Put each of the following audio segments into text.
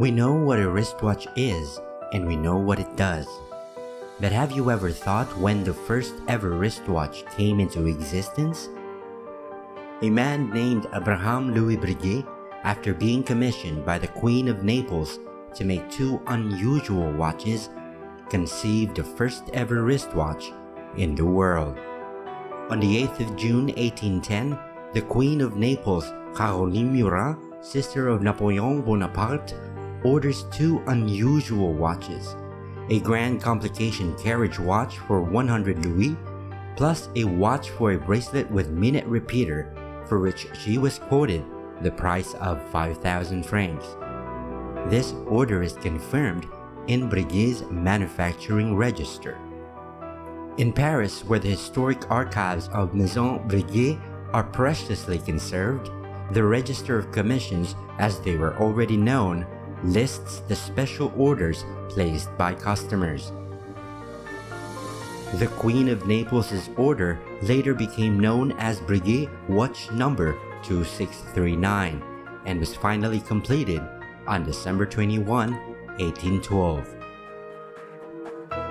We know what a wristwatch is, and we know what it does. But have you ever thought when the first ever wristwatch came into existence? A man named Abraham Louis Breguet, after being commissioned by the Queen of Naples to make two unusual watches, conceived the first ever wristwatch in the world. On the 8th of June 1810, the Queen of Naples, Caroline Murat, sister of Napoleon Bonaparte, orders two unusual watches a grand complication carriage watch for 100 louis, plus a watch for a bracelet with minute repeater, for which she was quoted the price of 5,000 francs. This order is confirmed in Breguet's manufacturing register. In Paris, where the historic archives of Maison Breguet are preciously conserved, the Register of Commissions, as they were already known, lists the special orders placed by customers. The Queen of Naples' order later became known as Breguet Watch Number 2639 and was finally completed on December 21, 1812.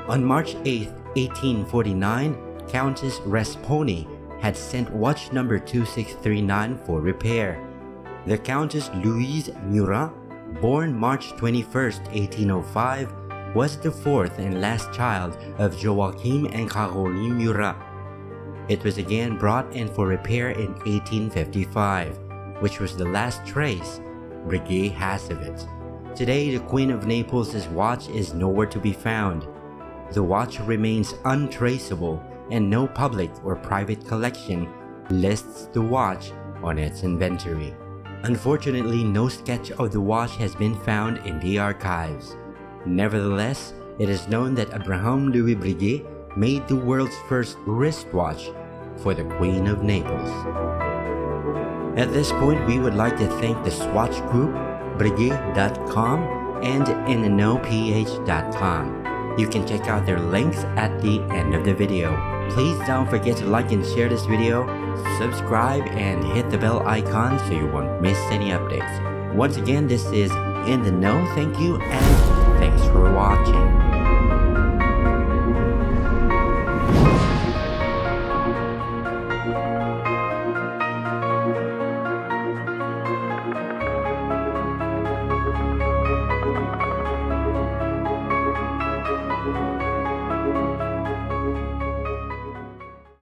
On March 8, 1849, Countess Rasponi had sent watch number 2639 for repair. The Countess Louise Murat born March 21, 1805, was the fourth and last child of Joachim and Caroline Murat. It was again brought in for repair in 1855, which was the last trace Breguet has of it. Today, the Queen of Naples' watch is nowhere to be found. The watch remains untraceable and no public or private collection lists the watch on its inventory. Unfortunately, no sketch of the watch has been found in the archives. Nevertheless, it is known that Abraham Louis Breguet made the world's first wristwatch for the Queen of Naples. At this point, we would like to thank the Swatch Group, Breguet.com, and InTheKnowPH.com. You can check out their links at the end of the video. Please don't forget to like and share this video, subscribe and hit the bell icon so you won't miss any updates. Once again, this is In The Know, thank you and thanks for watching.